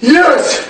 Yes!